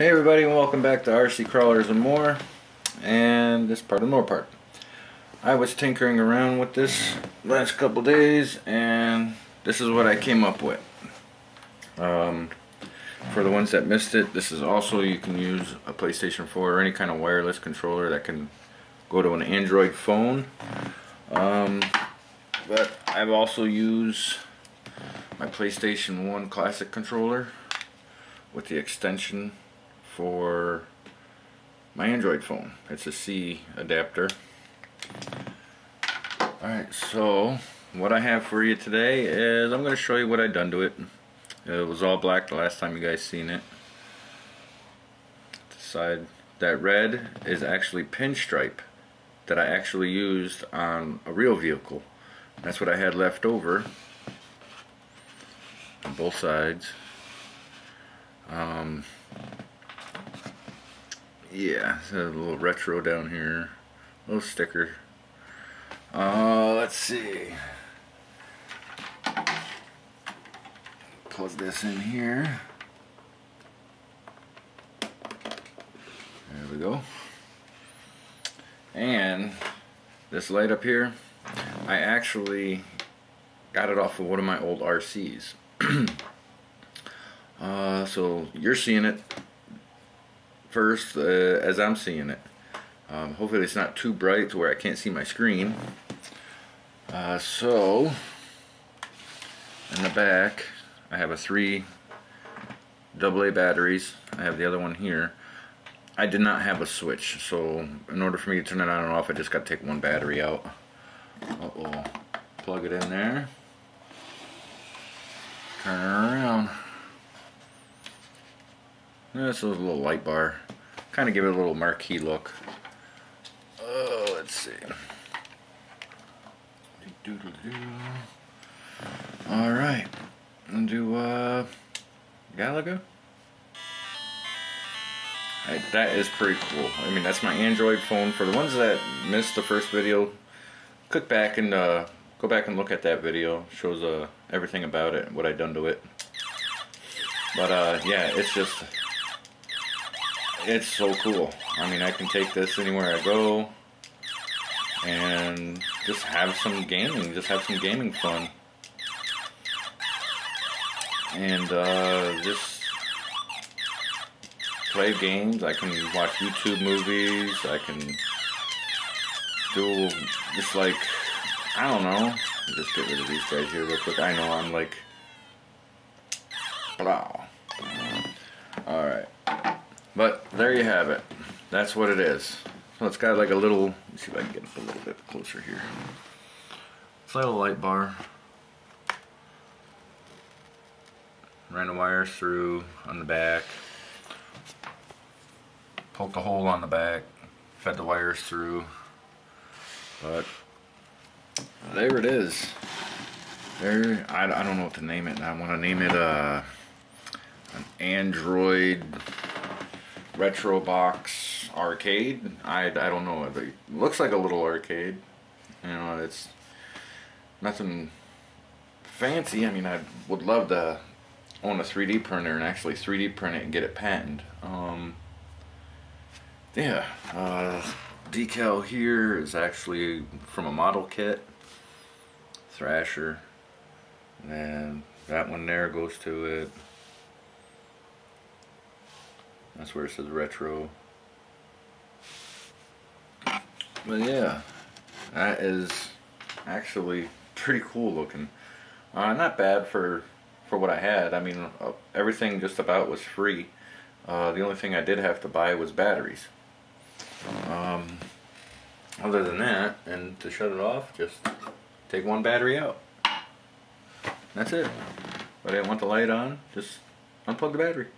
Hey everybody and welcome back to RC Crawlers and More and this part of more part. I was tinkering around with this last couple days and this is what I came up with. Um, for the ones that missed it, this is also you can use a PlayStation 4 or any kind of wireless controller that can go to an Android phone. Um, but I've also used my PlayStation 1 Classic controller with the extension for my Android phone. It's a C adapter. Alright, so what I have for you today is I'm going to show you what I done to it. It was all black the last time you guys seen it. The side that red is actually pinstripe that I actually used on a real vehicle. That's what I had left over on both sides. Um, yeah, a little retro down here, a little sticker. Uh, let's see. Plug this in here. There we go. And this light up here, I actually got it off of one of my old RCs. uh, so you're seeing it first uh, as I'm seeing it. Um, hopefully it's not too bright to where I can't see my screen. Uh, so, in the back, I have a three AA batteries. I have the other one here. I did not have a switch, so in order for me to turn it on and off, I just got to take one battery out. Uh-oh. Plug it in there. Turn is a little light bar. Kind of give it a little marquee look. Oh, let's see. Alright. And do uh Galaga? That is pretty cool. I mean, that's my Android phone. For the ones that missed the first video, click back and uh, go back and look at that video. Shows uh, everything about it, what I done to it. But uh, yeah, it's just it's so cool. I mean, I can take this anywhere I go and just have some gaming, just have some gaming fun. And uh, just play games. I can watch YouTube movies. I can do just like, I don't know. Just get rid of these guys here real quick. I know I'm like, blah. Alright. But there you have it. That's what it is. So it's got like a little, let see if I can get up a little bit closer here. It's like a light bar. Ran the wires through on the back. Poked a hole on the back. Fed the wires through. But there it is. There, I, I don't know what to name it. I want to name it uh, an Android retro box arcade. I, I don't know. It looks like a little arcade. You know, it's nothing fancy. I mean, I would love to own a 3D printer and actually 3D print it and get it patented. Um, yeah, uh, decal here is actually from a model kit. Thrasher. And that one there goes to it. That's where it says retro. But yeah, that is actually pretty cool looking. Uh, not bad for for what I had. I mean, uh, everything just about was free. Uh, the only thing I did have to buy was batteries. Um, other than that, and to shut it off, just take one battery out. That's it. If I didn't want the light on, just unplug the battery.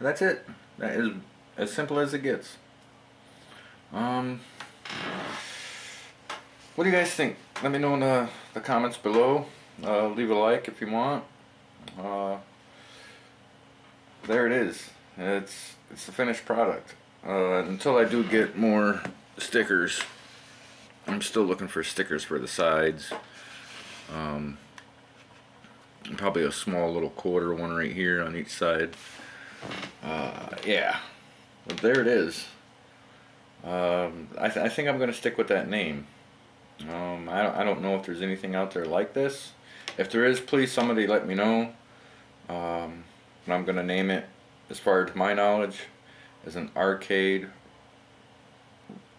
That's it. That is as simple as it gets. Um, what do you guys think? Let me know in the, the comments below. Uh, leave a like if you want. Uh, there it is. It's it's the finished product. Uh, until I do get more stickers, I'm still looking for stickers for the sides. Um, probably a small little quarter one right here on each side. Uh, yeah, but there it is. Um, I, th- I think I'm going to stick with that name. Um, I, don't, I don't know if there's anything out there like this. If there is, please somebody let me know. Um, and I'm going to name it, as far as my knowledge, as an arcade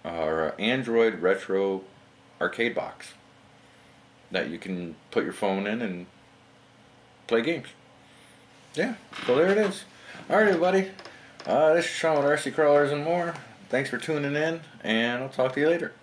uh, or Android retro arcade box that you can put your phone in and play games. Yeah, so there it is. Alright, everybody. Uh, this is Sean with RC Crawlers and more. Thanks for tuning in, and I'll talk to you later.